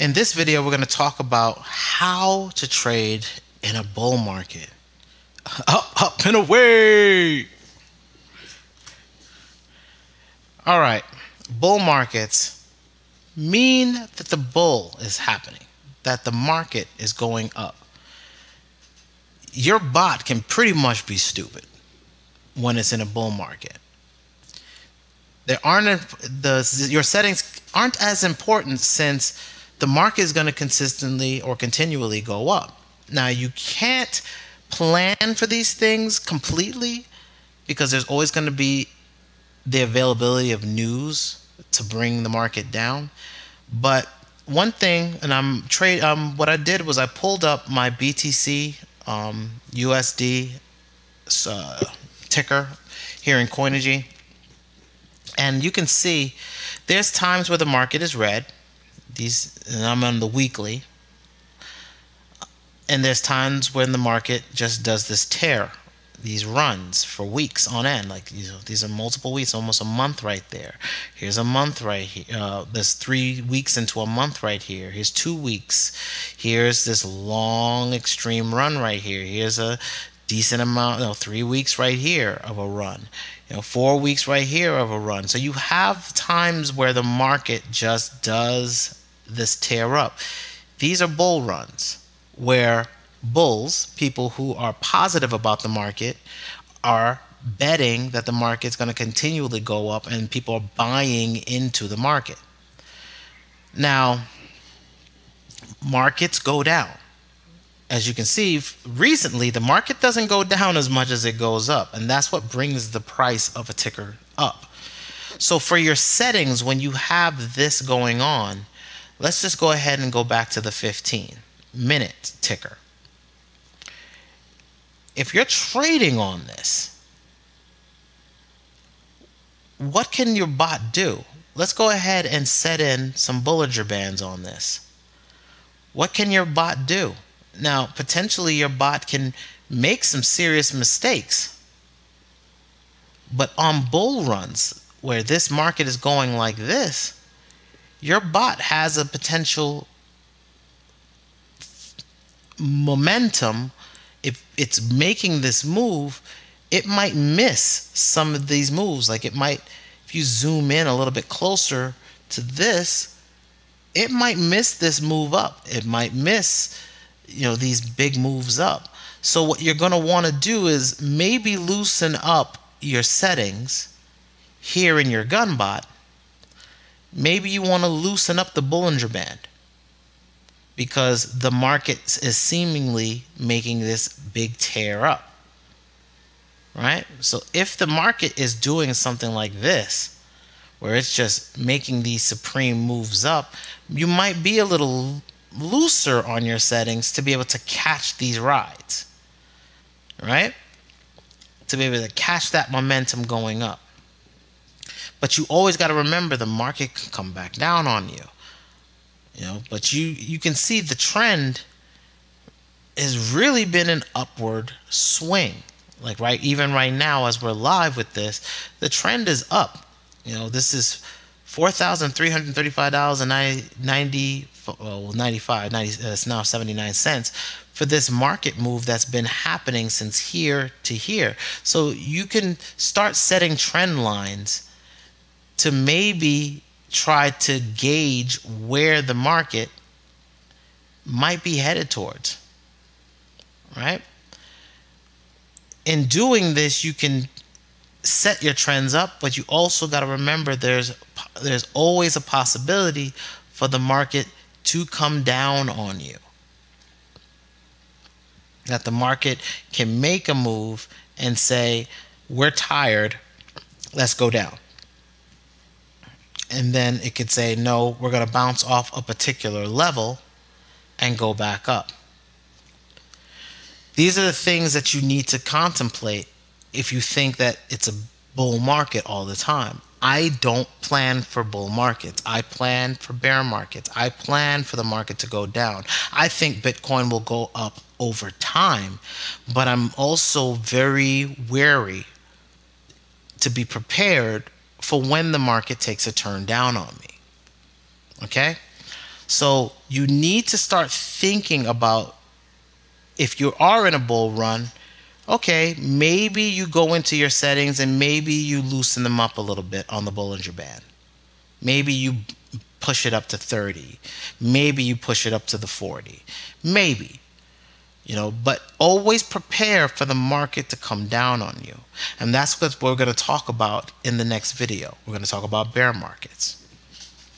In this video, we're going to talk about how to trade in a bull market. Up, up, and away! All right, bull markets mean that the bull is happening, that the market is going up. Your bot can pretty much be stupid when it's in a bull market. There aren't the your settings aren't as important since the market is going to consistently or continually go up. Now, you can't plan for these things completely because there's always going to be the availability of news to bring the market down. But one thing, and I'm trade. Um, what I did was I pulled up my BTC um, USD uh, ticker here in Coinigy, and you can see there's times where the market is red these and I'm on the weekly. And there's times when the market just does this tear, these runs for weeks on end. Like these, these are multiple weeks, almost a month right there. Here's a month right here. Uh, there's three weeks into a month right here. Here's two weeks. Here's this long extreme run right here. Here's a decent amount, you know, three weeks right here of a run you know, four weeks right here of a run. So you have times where the market just does this tear up. These are bull runs where bulls, people who are positive about the market, are betting that the market's going to continually go up and people are buying into the market. Now, markets go down. As you can see, recently the market doesn't go down as much as it goes up, and that's what brings the price of a ticker up. So, for your settings, when you have this going on, Let's just go ahead and go back to the 15 minute ticker. If you're trading on this, what can your bot do? Let's go ahead and set in some Bollinger Bands on this. What can your bot do? Now, potentially your bot can make some serious mistakes. But on bull runs, where this market is going like this, your bot has a potential momentum. If it's making this move it might miss some of these moves. Like it might if you zoom in a little bit closer to this it might miss this move up. It might miss you know these big moves up. So what you're going to want to do is maybe loosen up your settings here in your Gunbot maybe you want to loosen up the Bollinger Band because the market is seemingly making this big tear up. Right? So if the market is doing something like this, where it's just making these supreme moves up, you might be a little looser on your settings to be able to catch these rides. Right? To be able to catch that momentum going up. But you always got to remember the market can come back down on you. You know, but you you can see the trend has really been an upward swing. Like right even right now as we're live with this, the trend is up. You know, this is four thousand three hundred thirty-five dollars and ninety well, 95 90, uh, it's now 79 cents for this market move that's been happening since here to here so you can start setting trend lines to maybe try to gauge where the market might be headed towards. Right? In doing this, you can set your trends up, but you also got to remember there's there's always a possibility for the market to come down on you. That the market can make a move and say, "We're tired, let's go down." And then it could say, no, we're going to bounce off a particular level and go back up. These are the things that you need to contemplate if you think that it's a bull market all the time. I don't plan for bull markets. I plan for bear markets. I plan for the market to go down. I think Bitcoin will go up over time, but I'm also very wary to be prepared for when the market takes a turn down on me. Okay? So you need to start thinking about if you are in a bull run, okay, maybe you go into your settings and maybe you loosen them up a little bit on the Bollinger Band. Maybe you push it up to 30. Maybe you push it up to the 40. Maybe. You know, but always prepare for the market to come down on you. And that's what we're going to talk about in the next video. We're going to talk about bear markets.